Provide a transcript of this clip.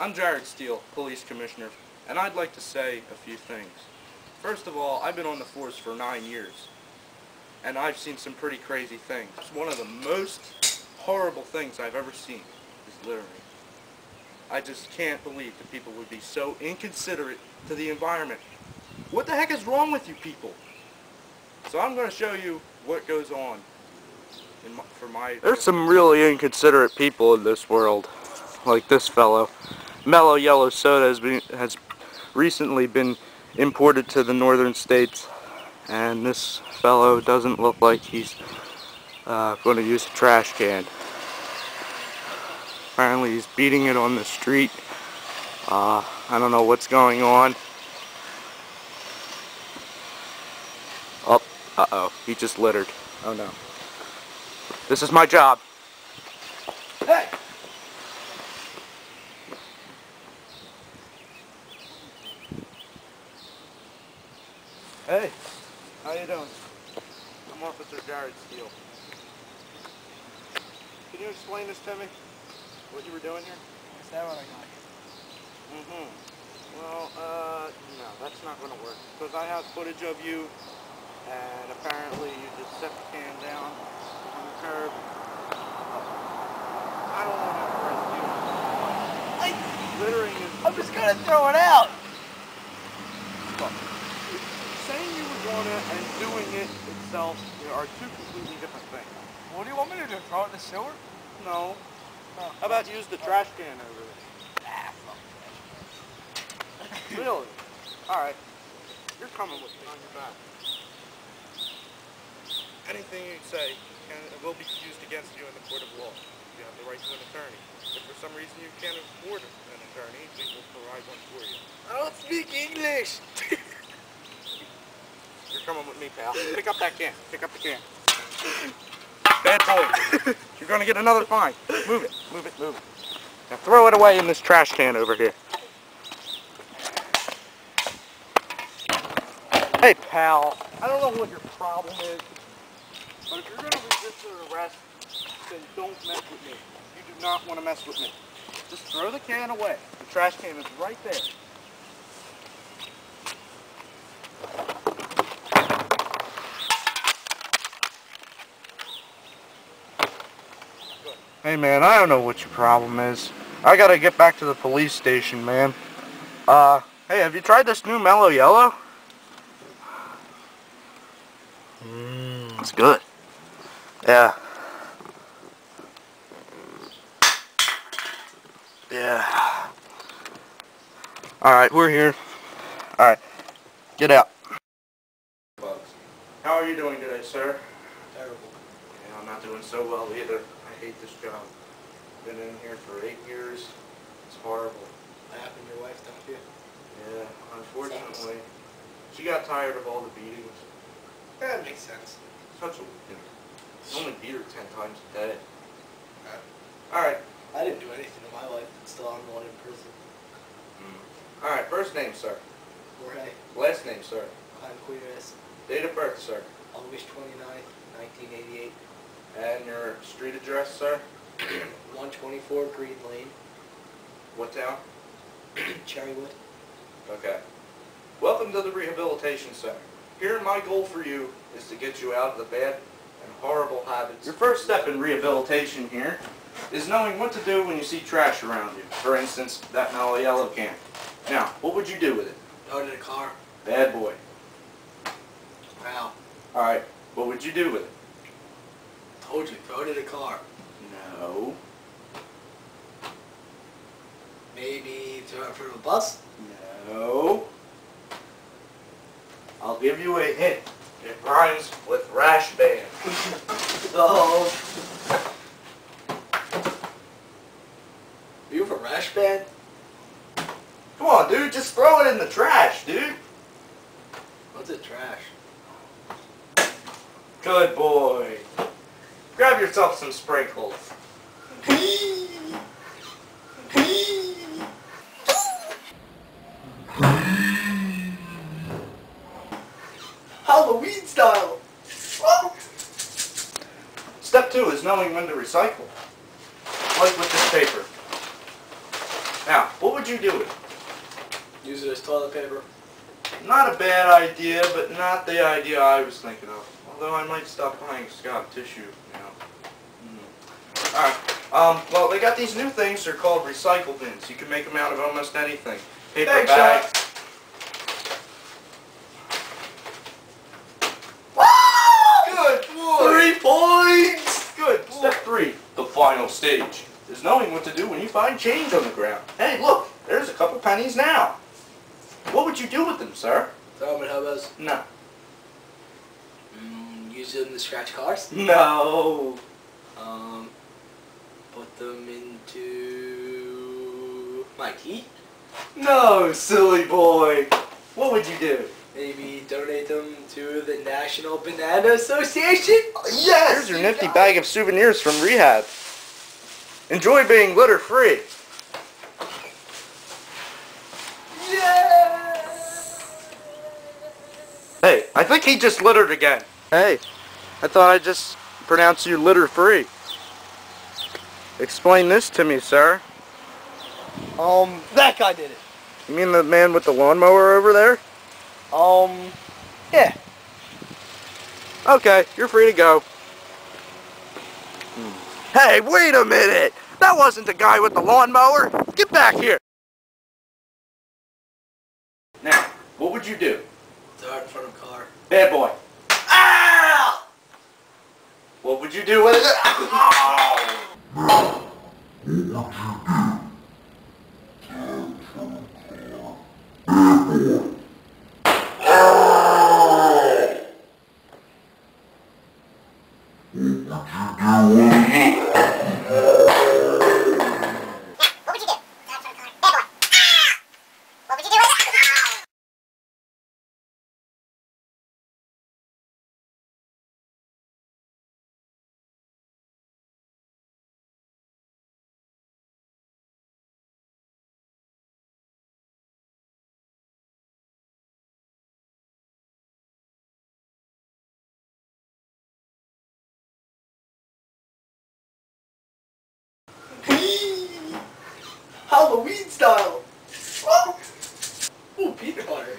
I'm Jared Steele, Police Commissioner, and I'd like to say a few things. First of all, I've been on the force for nine years, and I've seen some pretty crazy things. One of the most horrible things I've ever seen is littering. I just can't believe that people would be so inconsiderate to the environment. What the heck is wrong with you people? So I'm going to show you what goes on my, for my... There's some really inconsiderate people in this world, like this fellow. Mellow Yellow Soda has, been, has recently been imported to the northern states, and this fellow doesn't look like he's uh, going to use a trash can. Apparently he's beating it on the street. Uh, I don't know what's going on. Oh, uh-oh, he just littered. Oh no. This is my job. Hey, how you doing? I'm Officer Jared Steele. Can you explain this to me? What you were doing here? Is that what I got? Mm-hmm. Well, uh, no, that's not going to work. Because I have footage of you, and apparently you just set the can down on the curb. I don't want to arrest you. I, Littering is... I'm just gonna throw it out. Look, saying you were doing it and doing it itself are two completely different things. What do you want me to do? Throw it in the sewer? No. Oh. How about use the trash can over there? Ah, fuck Really? Alright. You're coming with me on your back. Anything you say can, will be used against you in the court of law. You have the right to an attorney. If for some reason you can't afford an attorney, we will provide one for you. I don't speak English. You're coming with me, pal. Pick up that can. Pick up the can. Bad boy. You're going to get another fine. Move it. Move it. Move it. Now throw it away in this trash can over here. Hey, pal. I don't know what your problem is, but if you're going to resist an arrest, then don't mess with me. You do not want to mess with me. Just throw the can away. The trash can is right there. Hey man, I don't know what your problem is. I gotta get back to the police station, man. Uh, hey, have you tried this new Mellow Yellow? Mmm, it's good. Yeah. Yeah. Alright, we're here. Alright, get out. How are you doing today, sir? Terrible. Yeah, I'm not doing so well either. I hate this job. Been in here for eight years. It's horrible. What happened to your wife, don't you? Yeah, unfortunately, she got tired of all the beatings. That makes sense. Such a, you know, only beat her ten times a day. Uh, All right, I didn't do anything in my life. That's still I'm going in prison. all right. First name, sir. Jorge, Last name, sir. I'm Queers, Date of birth, sir. August 29th, 1988, And your street address, sir. 124 Green Lane, What town? Cherrywood. Okay. Welcome to the Rehabilitation Center. Here, my goal for you is to get you out of the bad and horrible habits. Your first step in rehabilitation here is knowing what to do when you see trash around you. For instance, that mellow yellow can. Now, what would you do with it? Throw it in the car. Bad boy. Wow. Alright, what would you do with it? Told you, throw it in the car. No. Maybe throw it in front of a bus. No. I'll give you a hint. It rhymes with rash band. Oh. Are you from Rash Band? Come on, dude, just throw it in the trash, dude. What's it trash? Good boy. Grab yourself some sprinkles. Halloween style. Oh. Step two is knowing when to recycle. Like with this paper. Now, what would you do with it? Use it as toilet paper. Not a bad idea, but not the idea I was thinking of. Although I might stop buying Scott tissue now. Mm. Alright, um, well, they got these new things. They're called recycle bins. You can make them out of almost anything. Paper Thanks, bags. Good boy! Three points! Good. Step three, the final stage, is knowing what to do when you find change on the ground. Hey, look, there's a couple pennies now. What would you do with them, sir? Throw them in hobos. No. Use them to scratch cars. No. Um, put them into my teeth. No, silly boy. What would you do? Maybe donate them to the National Banana Association. Yes! Here's your nifty bag of souvenirs from rehab. Enjoy being litter free. Yeah! Hey, I think he just littered again. Hey, I thought I just pronounced you litter free. Explain this to me, sir. Um, that guy did it. You mean the man with the lawnmower over there? Um, yeah. Okay, you're free to go. Hey, wait a minute! That wasn't the guy with the lawnmower! Get back here! Now, what would you do? Throw it in front of a car. Bad boy. Ow! What would you do with it? Halloween style. Oh. Ooh, peanut butter.